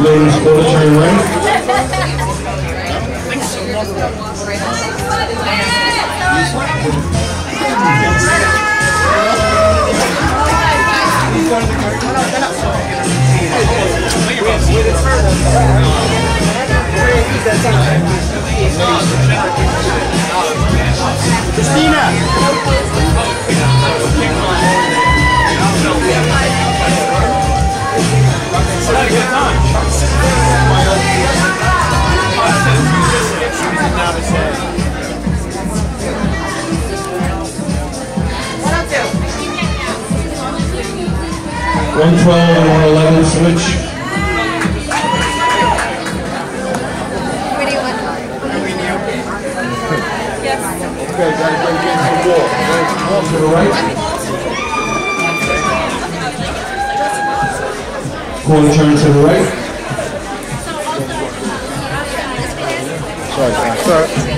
ladies bullet train. Christina! 112 and 111 switch. Okay, gotta wall. To the right. Corner turn to the right. Sorry, sorry.